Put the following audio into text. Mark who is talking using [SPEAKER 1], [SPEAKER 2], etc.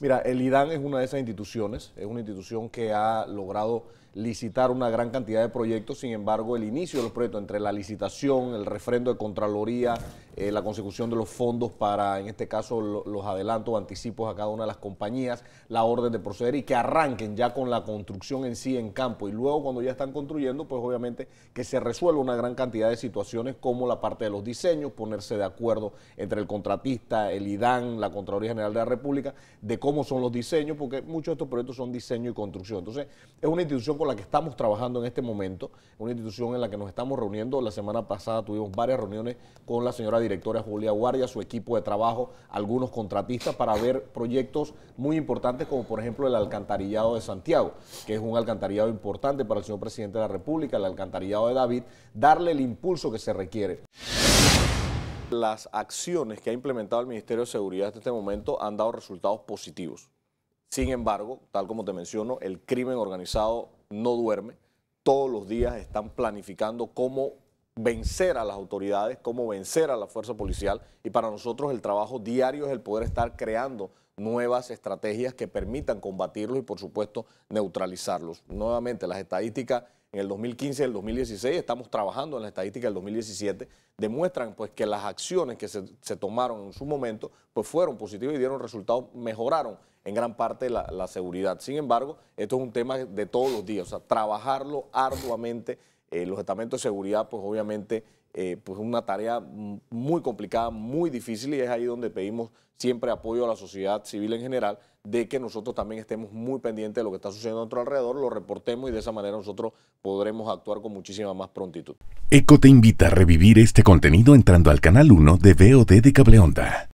[SPEAKER 1] Mira, el IDAN es una de esas instituciones, es una institución que ha logrado licitar una gran cantidad de proyectos, sin embargo, el inicio de los proyectos, entre la licitación, el refrendo de Contraloría, eh, la consecución de los fondos para, en este caso, los adelantos anticipos a cada una de las compañías, la orden de proceder y que arranquen ya con la construcción en sí en campo. Y luego cuando ya están construyendo, pues obviamente que se resuelva una gran cantidad de situaciones como la parte de los diseños, ponerse de acuerdo entre el contratista, el IDAN, la Contraloría General de la República, cómo son los diseños, porque muchos de estos proyectos son diseño y construcción. Entonces, es una institución con la que estamos trabajando en este momento, una institución en la que nos estamos reuniendo. La semana pasada tuvimos varias reuniones con la señora directora Julia Guardia, su equipo de trabajo, algunos contratistas para ver proyectos muy importantes como por ejemplo el alcantarillado de Santiago, que es un alcantarillado importante para el señor presidente de la República, el alcantarillado de David, darle el impulso que se requiere. Las acciones que ha implementado el Ministerio de Seguridad hasta este momento han dado resultados positivos. Sin embargo, tal como te menciono, el crimen organizado no duerme. Todos los días están planificando cómo vencer a las autoridades, cómo vencer a la fuerza policial y para nosotros el trabajo diario es el poder estar creando nuevas estrategias que permitan combatirlos y por supuesto neutralizarlos. Nuevamente, las estadísticas en el 2015 y el 2016, estamos trabajando en la estadística del 2017, demuestran pues que las acciones que se, tomaron en su momento pues fueron positivas y dieron resultados, mejoraron en gran parte la, seguridad. Sin embargo, esto es un tema de todos los días, o sea, trabajarlo arduamente, eh, los estamentos de seguridad pues obviamente eh, pues una tarea muy complicada, muy difícil y es ahí donde pedimos siempre apoyo a la sociedad civil en general de que nosotros también estemos muy pendientes de lo que está sucediendo a nuestro alrededor, lo reportemos y de esa manera nosotros podremos actuar con muchísima más prontitud.
[SPEAKER 2] ECO te invita a revivir este contenido entrando al canal 1 de VOD de Cableonda.